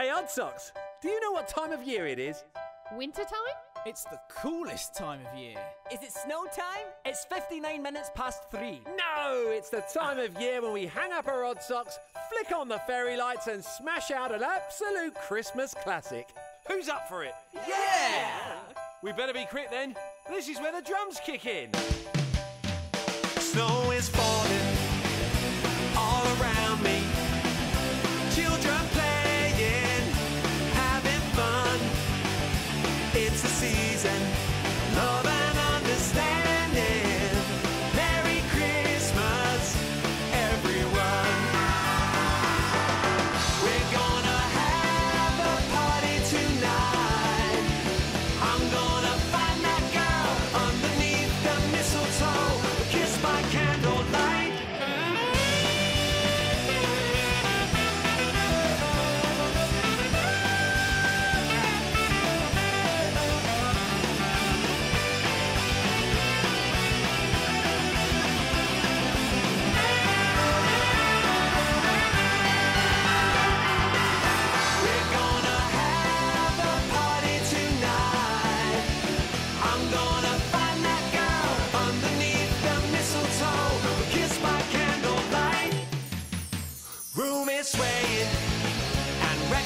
Hey, Odd Socks, do you know what time of year it is? Winter time? It's the coolest time of year. Is it snow time? It's 59 minutes past three. No, it's the time of year when we hang up our Odd Socks, flick on the fairy lights, and smash out an absolute Christmas classic. Who's up for it? Yeah! We better be quick then. This is where the drums kick in. Snow is falling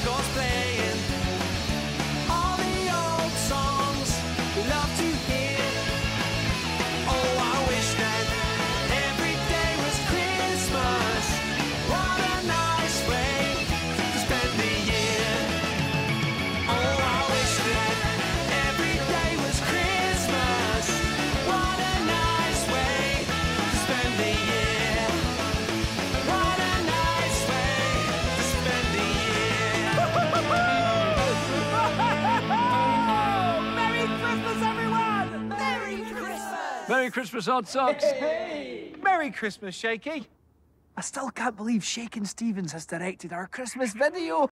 and Merry Christmas, Odd Socks. Merry Christmas, Shaky. I still can't believe Shakin' Stevens has directed our Christmas video.